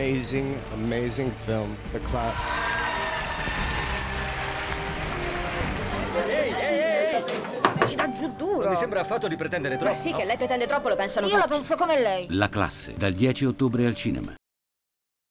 amazing, amazing film, The Class. Ci dà giù duro. Non mi sembra affatto di pretendere Ma sì, no? che lei pretende troppo, lo pensano Io la lo penso come lei. La classe, dal 10 ottobre al cinema.